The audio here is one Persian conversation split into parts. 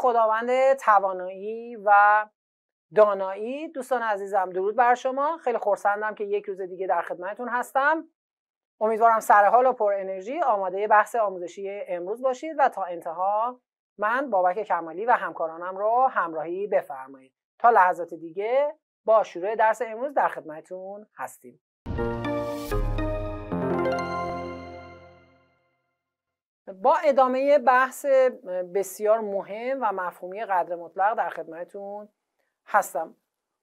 خداوند توانایی و دانایی. دوستان عزیزم درود بر شما. خیلی خورسندم که یک روز دیگه در خدمتتون هستم. امیدوارم سر حال و پر انرژی آماده بحث آموزشی امروز باشید و تا انتها من بابک کمالی و همکارانم رو همراهی بفرمایید. تا لحظات دیگه با شروع درس امروز در خدمتتون هستیم. با ادامه بحث بسیار مهم و مفهومی قدر مطلق در خدمتتون هستم.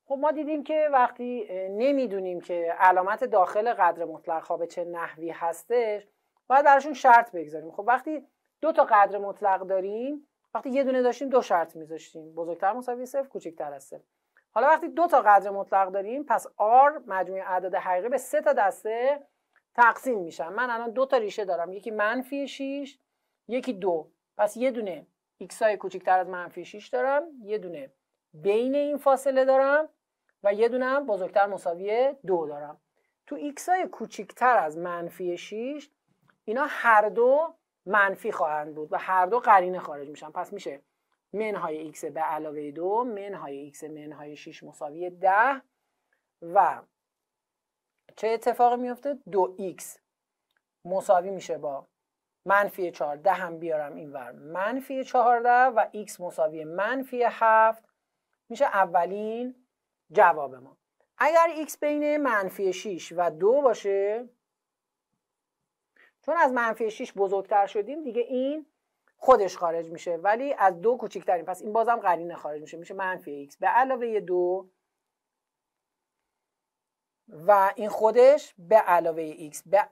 خب ما دیدیم که وقتی نمی‌دونیم که علامت داخل قدر مطلق ها به چه نحوی هستش باید براشون شرط بگذاریم. خب وقتی دو تا قدر مطلق داریم وقتی یه دونه داشتیم دو شرط میذاشتیم. بزرگتر مساوی صفر کوچکتر از صفر. حالا وقتی دو تا قدر مطلق داریم پس R مجموع اعداد حقیقی به سه تا دسته تقسیم میشن من الان دو تا ریشه دارم. یکی منفی 6 یکی دو. پس یه دونه x های کوچکتر از منفی 6 دارم یه دونه بین این فاصله دارم و یه دونه هم بزرگتر مساوی دو دارم. تو x های کوچکتر از منفی 6 اینا هر دو منفی خواهند بود و هر دو قرینه خارج میشن. پس میشه منهای x به علاوه دو منهای x منهای 6 مساوی 10 و چه اتفاقی میفته؟ دو x مساوی میشه با منفی 14 هم بیارم اینور منفی 14 و x مساوی منفی 7 میشه اولین جواب ما. اگر x بین منفی 6 و 2 باشه چون از منفی 6 بزرگتر شدیم دیگه این خودش خارج میشه. ولی از دو کوچکترین پس این بازم قرینه خارج میشه. میشه منفی x به علاوه دو و این خودش به علاوه x به,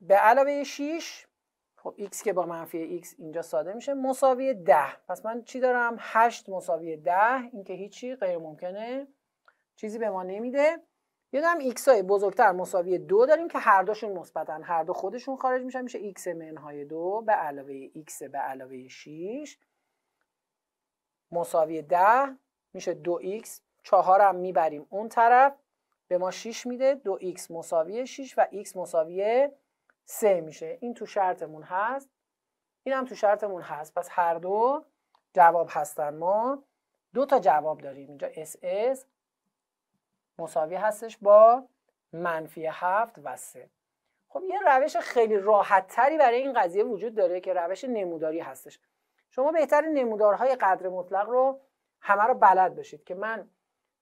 به علاوه 6 خب x که با منفی x اینجا ساده میشه مساوی 10 پس من چی دارم؟ 8 مساوی 10 این که هیچی غیر ممکنه چیزی به ما نمیده. یه دارم x های بزرگتر مساوی 2 داریم که هر دوشون مثبتن. هر دو خودشون خارج میشن میشه x منهای 2 به علاوه x به علاوه 6 مساوی 10 میشه 2x 4 هم می‌بریم اون طرف. به ما 6 میده 2x مساوی 6 و x مساوی 3 میشه. این تو شرطمون هست. این هم تو شرطمون هست. پس هر دو جواب هستن ما. دو تا جواب داریم اینجا. SS مساوی هستش با منفی 7 و 3 خب یه روش خیلی راحت تری برای این قضیه وجود داره که روش نموداری هستش. شما بهتر نمودارهای قدر مطلق رو همه رو بلد باشید که من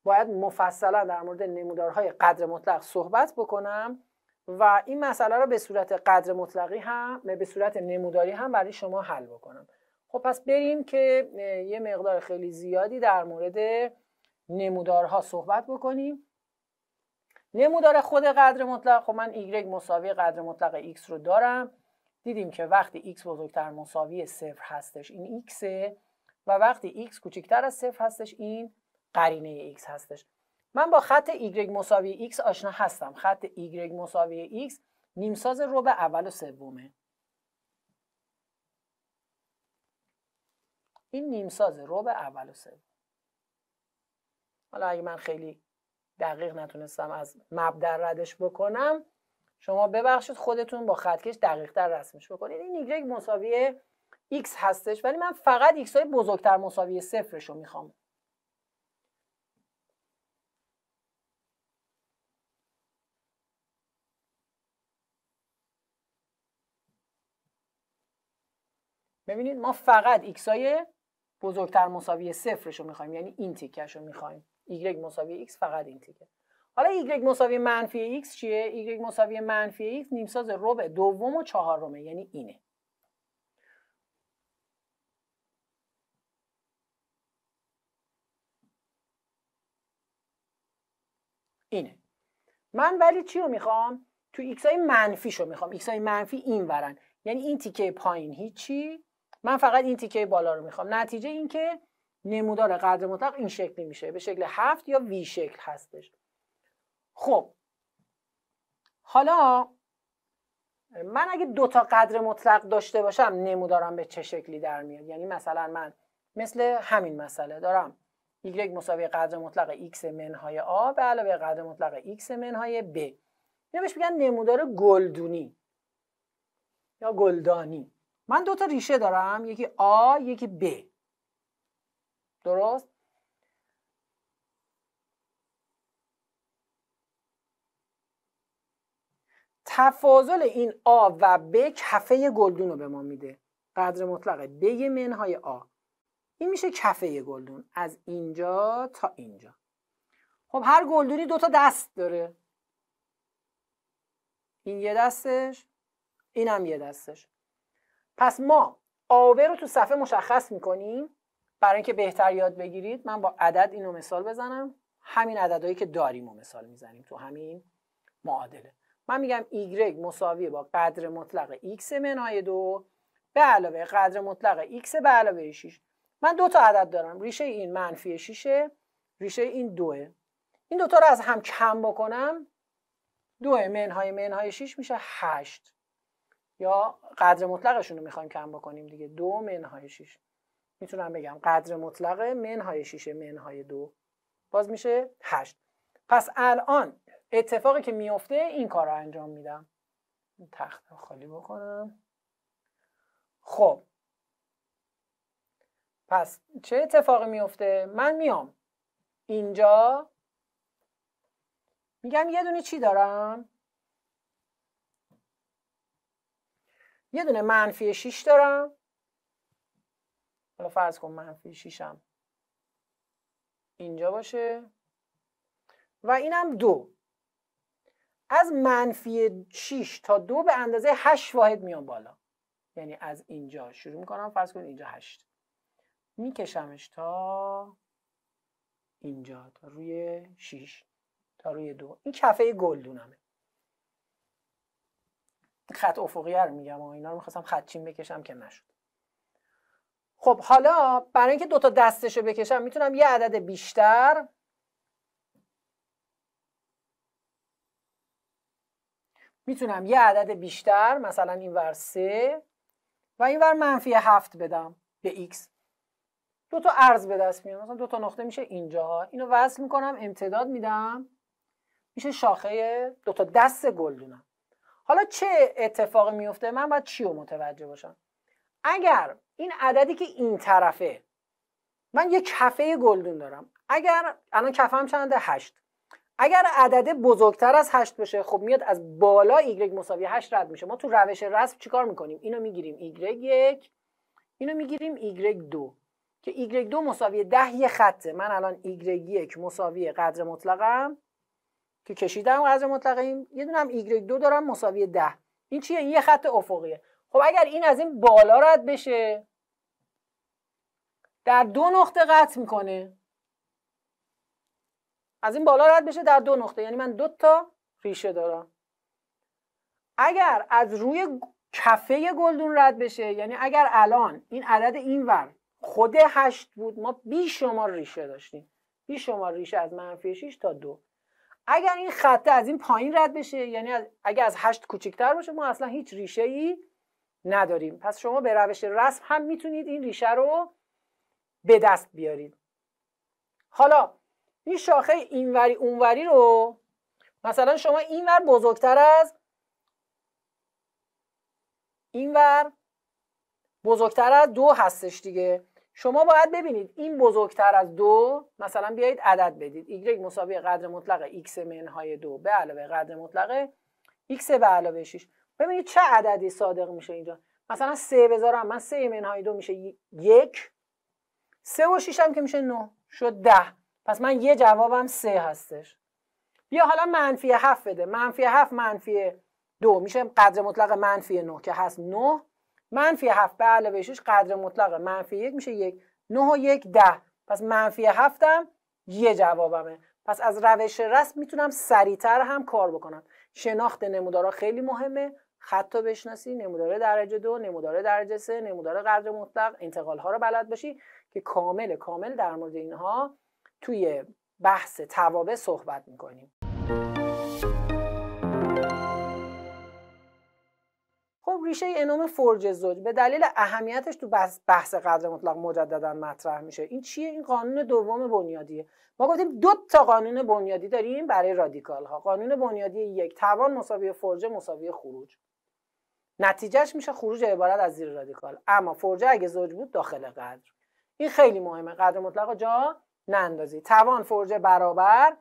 باید مفصلا در مورد نمودارهای قدر مطلق صحبت بکنم و این مسئله رو به صورت قدر مطلقی هم به صورت نموداری هم برای شما حل بکنم. خب پس بریم که یه مقدار خیلی زیادی در مورد نمودارها صحبت بکنیم. نمودار خود قدر مطلق خب من y مساوی قدر مطلق x رو دارم. دیدیم که وقتی x بزرگتر مساوی صفر هستش این x و وقتی x کوچکتر از صفر هستش این قرینه x هستش. من با خط y مساوی x آشنا هستم. خط y مساوی x نیمساز ربع اول و سومه. این نیمساز ربع اول و سوم. حالا اگه من خیلی دقیق نتونستم از مبدع ردش بکنم شما ببخشید خودتون با خطکش دقیق تر رسمش بکنید. این y مساوی x هستش ولی من فقط x های بزرگتر مساوی صفرش رو می‌خوام ببینید ما فقط x های بزرگتر مساوی صفرش رو می‌خوایم. یعنی این تیکش رو می‌خوایم. Y مساوی x فقط این تیکه. حالا y مساوی منفی x چیه؟ y مساوی منفی x نیمساز ربع دوم و چهارمه. یعنی اینه. اینه. من ولی چی رو می‌خوام؟ تو x های منفی رو می‌خوام. X های منفی این ورن یعنی این تیکه پایین هیچی. من فقط این تیکه بالا رو می‌خوام. نتیجه این که نمودار قدر مطلق این شکلی میشه. به شکل هفت یا وی شکل هستش. خب. حالا من اگه دو تا قدر مطلق داشته باشم نمودارم به چه شکلی در میاد؟ یعنی مثلا من مثل همین مسئله دارم. Y مساوی قدر مطلق x منهای a به علاوه قدر مطلق x منهای b. اینو بهش میگن نمودار گلدونی یا گلدانی. من دو تا ریشه دارم یکی A یکی B درست؟ تفاضل این آ و ب کفه گلدون رو به ما میده. قدر مطلق ب منهای آ. این میشه کفه گلدون. از اینجا تا اینجا. خب هر گلدونی دو تا دست داره. این یه دستش این هم یه دستش. پس ما آوه رو تو صفحه مشخص می‌کنیم. برای اینکه بهتر یاد بگیرید من با عدد اینو مثال بزنم. همین عددهایی که داریم و مثال می‌زنیم تو همین معادله. من میگم y مساوی با قدر مطلق x منهای دو به علاوه قدر مطلق x به علاوه 6 من دو تا عدد دارم. ریشه این منفی 6 ریشه این دوه این دوتا رو از هم کم بکنم. دو منهای منهای 6 میشه 8 یا قدر مطلقشون رو می‌خوایم کم بکنیم دیگه. دو منهای 6 می‌تونم بگم قدر مطلق منهای 6 منهای دو. باز میشه 8 پس الان اتفاقی که میفته این کار رو انجام میدم. تخت خالی بکنم. خب. پس چه اتفاقی میفته؟ من میام. اینجا. میگم یه دونه چی دارم؟ یه دونه منفی 6 دارم. حالا فرض کن منفی 6 هم اینجا باشه. و اینم دو. از منفی 6 تا دو به اندازه 8 واحد میام بالا. یعنی از اینجا شروع می‌کنم. فرض کنید اینجا 8 میکشمش تا اینجا تا روی 6 تا روی دو. این کفه گلدونمه. خط افقی رو میگم و اینا رو می‌خواستم خط بکشم که نشد. خب حالا برای اینکه دوتا دستشو بکشم می‌تونم یه عدد بیشتر می‌تونم یه عدد بیشتر مثلا این ور سه و این ور منفی هفت بدم به x دو تا ارز به دست میاد مثلا دو تا نقطه میشه اینجاها. اینو وصل می‌کنم امتداد میدم. میشه شاخه دو تا دست گلدونم. حالا چه اتفاقی میفته؟ من باید چی رو متوجه باشم؟ اگر این عددی که این طرفه من یه کفه گلدون دارم. اگر الان کفم چنده؟ هشت. اگر عدد بزرگتر از 8 بشه خب میاد از بالا y مساوی 8 رد میشه. ما تو روش رسم چیکار می‌کنیم؟ اینو می‌گیریم y1 اینو می‌گیریم y2 که y2 مساوی 10 یه خطه. من الان y1 مساوی قدر مطلقم. که کشیدم قدر مطلقیم یه دونم y2 دارم مساوی 10 این چیه؟ این یه خط افقیه. خب اگر این از این بالا رد بشه در دو نقطه قطع می‌کنه. از این بالا رد بشه در دو نقطه. یعنی من دو تا ریشه دارم. اگر از روی کفه گلدون رد بشه یعنی اگر الان این عدد اینور خود هشت بود ما بی شمار ریشه داشتیم. بی شمار ریشه از منفی 6 تا دو. اگر این خطه از این پایین رد بشه یعنی اگر از هشت کوچکتر باشه ما اصلا هیچ ریشه ای نداریم. پس شما به روش رسم هم می‌تونید این ریشه رو به دست بیارید. حالا این شاخه اینوری اونوری رو مثلا شما اینور بزرگتر از اینور بزرگتر از دو هستش دیگه. شما باید ببینید این بزرگتر از دو مثلا بیایید عدد بدید. Y مساوی قدر مطلق x منهای دو به علاوه قدر مطلق x به علاوه 6 ببینید چه عددی صادق میشه اینجا. مثلا سه بذارم من سه منهای دو میشه یک. سه و 6 هم که میشه 9 شد ده. پس من یه جوابم سه هستش. بیا حالا منفی هفت بده. منفی هفت منفی دو. میشه قدر مطلق منفی نه که هست نه. منفی هفت به علاوه شش قدر مطلق منفی یک میشه یک. نه و یک ده. پس منفی هفتم یه جوابمه. پس از روش رسم می‌تونم سریعتر هم کار بکنم. شناخت نمودارا خیلی مهمه. خط رو بشناسی نمودار درجه دو نمودار درجه سه نمودار قدر مطلق. انتقال ها رو بلد باشی که کامل کامل در مورد اینها توی بحث توابع صحبت می‌کنیم. خب ریشه انوم فرج زوج. به دلیل اهمیتش تو بحث قدر مطلق مجددا مطرح میشه. این چیه؟ این قانون دوم بنیادیه. ما گفتیم دو تا قانون بنیادی داریم برای رادیکال ها قانون بنیادی یک توان مساوی فرجه مساوی خروج. نتیجهش میشه خروج عبارت از زیر رادیکال. اما فرجه اگه زوج بود داخل قدر. این خیلی مهمه. قدر مطلق جا نندازی. توان فرجه برابر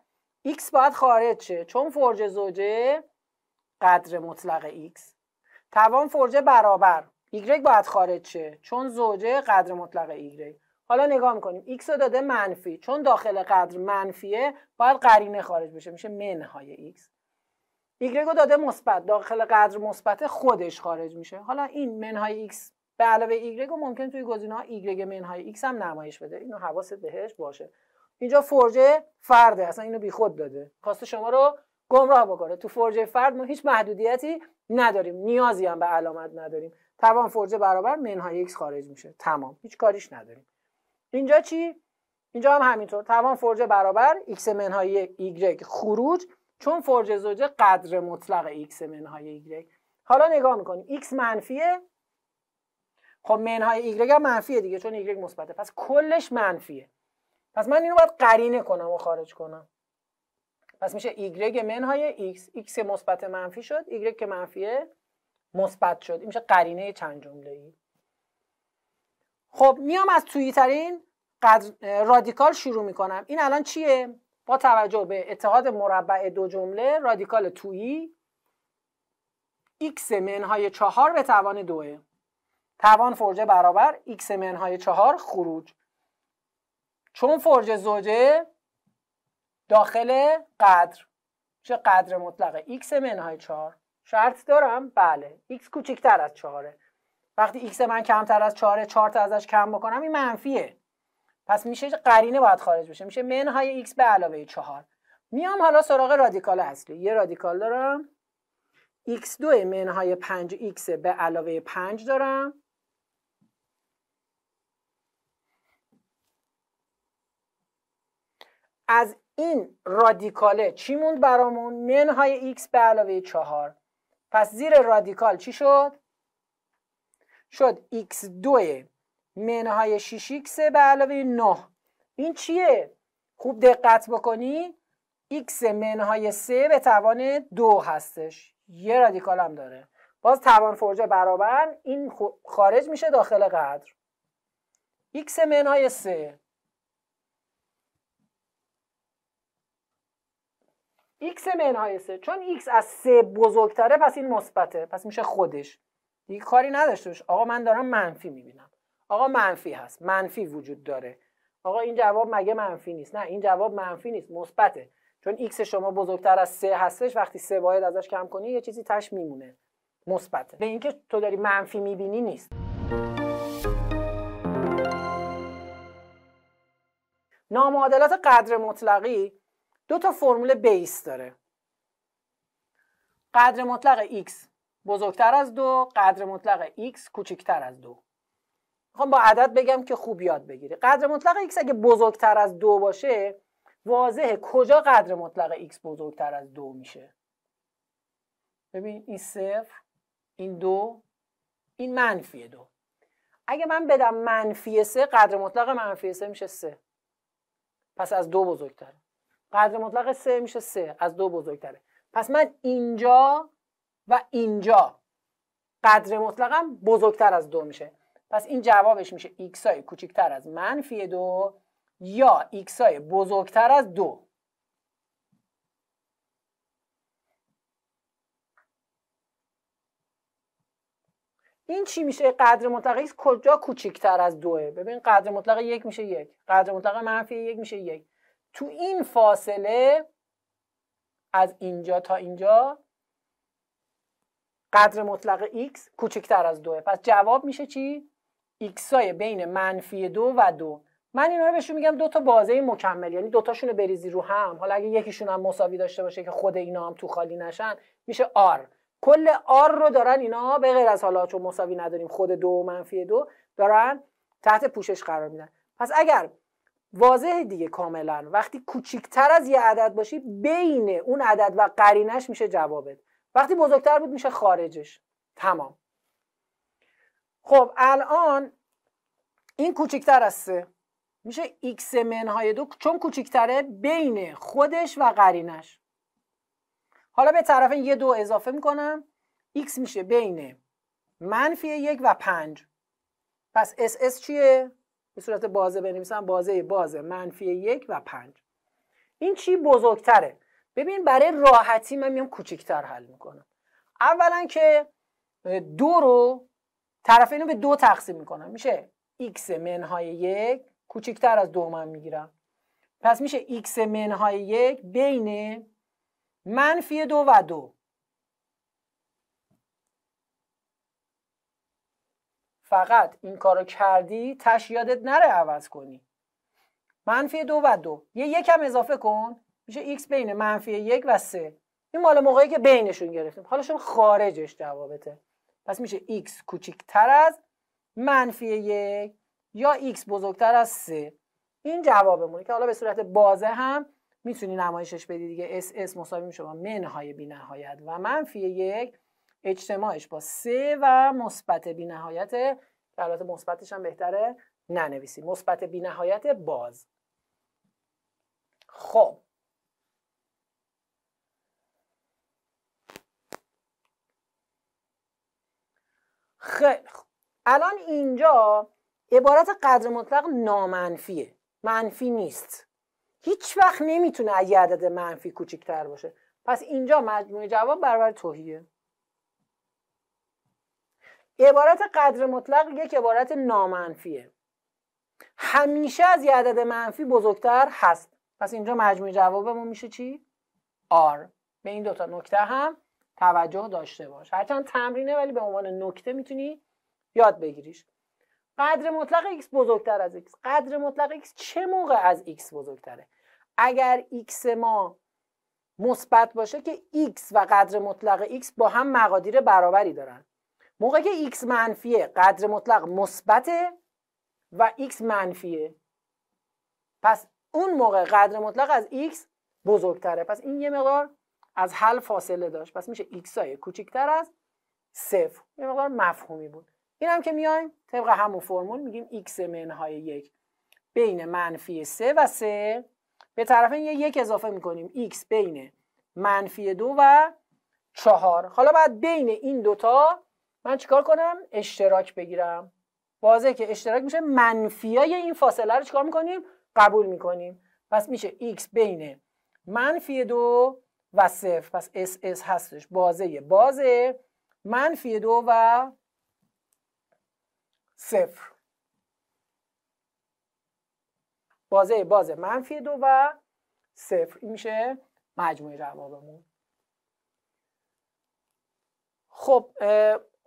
x باید خارج شه. چون فرجه زوجه قدر مطلق x توان فرجه برابر. Y باید خارج شه. چون زوجه قدر مطلق y. حالا نگاه می‌کنیم. X رو داده منفی. چون داخل قدر منفیه باید قرینه خارج بشه. میشه منهای x. Y رو داده مثبت. داخل قدر مثبت خودش خارج میشه. حالا این منهای x به علاوه y رو ممکن توی گزینه ها y منهای x هم نمایش بده. اینو حواست بهش باشه. اینجا فرجه فرده. اصلا اینو بیخود داده. خواسته شما رو گمراه بکنه. تو فرجه فرد ما هیچ محدودیتی نداریم. نیازی هم به علامت نداریم. توان فرجه برابر منهای x خارج میشه. تمام. هیچ کاریش نداریم. اینجا چی؟ اینجا هم همینطور. توان فرجه برابر x منهای y خروج چون فرجه زوجه قدر مطلق x منهای y حالا نگاه می‌کنیم. x منفیه. خب منهای y هم منفیه دیگه چون y مثبته. پس کلش منفیه. پس من اینو باید قرینه کنم و خارج کنم. پس میشه y منهای x x مثبت منفی شد y که منفیه مثبت شد. این میشه قرینه چند جمله ای. خب میام از تویی ترین قدر رادیکال شروع می‌کنم. این الان چیه؟ با توجه به اتحاد مربع دو جمله رادیکال تویی. X منهای چهار به توان دوه توان فرجه برابر x منهای چهار خروج. چون فرجه زوجه داخل قدر. چه قدر مطلقه؟ X منهای چهار. شرط دارم؟ بله. X کوچکتر از چهاره. وقتی x من کمتر از چهاره چهار تا ازش کم بکنم این منفیه. پس میشه قرینه باید خارج بشه. میشه منهای x به علاوه چهار. میام حالا سراغ رادیکال اصلی. یه رادیکال دارم. X2 منهای 5x به علاوه 5 دارم. از این رادیکاله چی موند برامون؟ منهای x به علاوه 4 پس زیر رادیکال چی شد؟ شد x2 منهای 6x به علاوه 9 این چیه؟ خوب دقت بکنی. x منهای 3 به توان 2 هستش. یه رادیکال هم داره. باز توان فرجه برابر. این خارج میشه داخل قدر. x منهای 3 x منهای 3 چون x از 3 بزرگتره پس این مثبته. پس میشه خودش. دیگه کاری نداشته باش. آقا من دارم منفی می‌بینم. آقا منفی هست. منفی وجود داره. آقا این جواب مگه منفی نیست؟ نه این جواب منفی نیست. مثبته. چون x شما بزرگتر از 3 هستش وقتی 3 باید ازش کم کنی یه چیزی تش میمونه. مثبته. به اینکه تو داری منفی می‌بینی نیست. نامعادلات قدر مطلقی دو تا فرمول بیس داره. قدر مطلق x بزرگتر از دو قدر مطلق x کوچکتر از دو. می‌خوام با عدد بگم که خوب یاد بگیری قدر مطلق x اگه بزرگتر از دو باشه واضحه کجا قدر مطلق x بزرگتر از دو میشه. ببین این صفر این دو این منفی دو. اگه من بدم منفی سه قدر مطلق منفی سه میشه سه. پس از دو بزرگتره. قدر مطلق سه میشه سه از دو بزرگتره. پس من اینجا و اینجا قدر مطلقم بزرگتر از دو میشه. پس این جوابش میشه x های کوچکتر از منفی دو یا x های بزرگتر از دو. این چی میشه؟ قدر مطلق کجا کوچکتر از دوه؟ ببین قدر مطلق یک میشه یک قدر مطلق منفی یک میشه یک. تو این فاصله از اینجا تا اینجا قدر مطلق x کوچکتر از دوه. پس جواب میشه چی؟ x های بین منفی دو و دو. من اینا رو بهشون میگم دو تا بازه مکمل. یعنی دوتاشون رو بریزی رو هم. حالا اگه یکیشون هم مساوی داشته باشه که خود اینا هم تو خالی نشن میشه r کل r رو دارن اینا به غیر از حالا چون مساوی نداریم خود دو و منفی دو دارن تحت پوشش قرار میدن. پس اگر واضح دیگه کاملا. وقتی کوچیکتر از یه عدد باشی بین اون عدد و قرینش میشه جوابت. وقتی بزرگتر بود میشه خارجش. تمام. خب الان این کوچیکتر از سه. میشه x منهای دو چون کوچیکتره بین خودش و قرینش. حالا به طرف یه دو اضافه می‌کنم. x میشه بین منفی یک و پنج. پس SS چیه؟ به صورت بازه بنویسم بازه بازه منفی یک و پنج. این چی بزرگتره؟ ببین برای راحتی من میام کوچکتر حل می‌کنم. اولا که دو رو طرفین رو به دو تقسیم می‌کنم. میشه x منهای یک کوچکتر از دو من می‌گیرم. پس میشه x منهای یک بین منفی دو و دو. فقط این کارو کردی تش یادت نره عوض کنی. منفی دو و دو. یه یکم اضافه کن. میشه x بین منفی یک و سه. این مال موقعی که بینشون گرفتیم. حالا شما خارجش جوابته. پس میشه x کوچیکتر از منفی یک یا x بزرگتر از سه. این جوابمونه که حالا به صورت بازه هم می‌تونی نمایشش بدی دیگه. SS مساوی میشه منهای بی نهایت و منفی یک اجتماعش با سه و مثبت بی نهایت البته مثبتش هم بهتره ننویسی مثبت بی نهایت باز. خب. خیلی الان اینجا عبارت قدر مطلق نامنفیه. منفی نیست. هیچ وقت نمی‌تونه از عدد منفی کوچکتر باشه. پس اینجا مجموع جواب برابر توهیه. عبارت قدر مطلق یک عبارت نامنفیه. همیشه از یه عدد منفی بزرگتر هست. پس اینجا مجموع جوابمون میشه چی؟ آر. به این دوتا نکته هم توجه داشته باش. هرچند تمرینه ولی به عنوان نکته می‌تونی یاد بگیریش. قدر مطلق x بزرگتر از x. قدر مطلق x چه موقع از x بزرگتره؟ اگر x ما مثبت باشه که x و قدر مطلق x با هم مقادیر برابری دارن. موقعی که x منفیه قدر مطلق مثبته و x منفیه. پس اون موقع قدر مطلق از x بزرگتره. پس این یه مقدار از حل فاصله داشت. پس میشه x های کوچکتر از صفر. یه مقدار مفهومی بود. این هم که میایم طبق همون فرمول میگیم x منهای یک بین منفی 3 و 3 به طرف یه یک اضافه می‌کنیم. X بین منفی دو و چهار. حالا باید بین این دوتا من چیکار کنم؟ اشتراک بگیرم. واضحه که اشتراک میشه منفیای این فاصله رو چیکار می‌کنیم؟ قبول می‌کنیم. پس میشه x بین منفی دو و صفر. پس SS هستش. بازه بازه منفی دو و صفر. بازه بازه منفی دو و صفر. این میشه مجموعه جوابمون. خب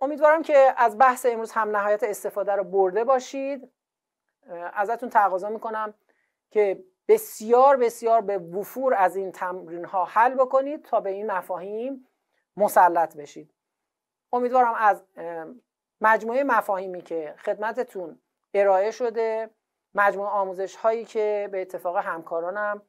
امیدوارم که از بحث امروز هم نهایت استفاده رو برده باشید. ازتون تقاضا می‌کنم که بسیار بسیار به وفور از این تمرین ها حل بکنید تا به این مفاهیم مسلط بشید. امیدوارم از مجموعه مفاهیمی که خدمتتون ارائه شده مجموعه آموزش هایی که به اتفاق همکارانم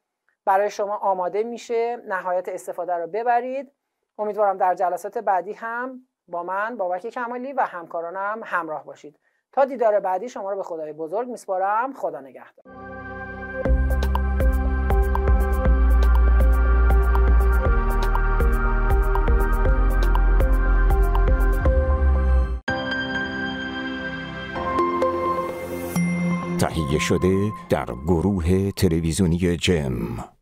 برای شما آماده میشه نهایت استفاده رو ببرید. امیدوارم در جلسات بعدی هم با من بابک کمالی و همکارانم همراه باشید. تا دیدار بعدی شما رو به خدای بزرگ میسپارم. خدا نگهدار. تهیه شده در گروه تلویزیونی جم.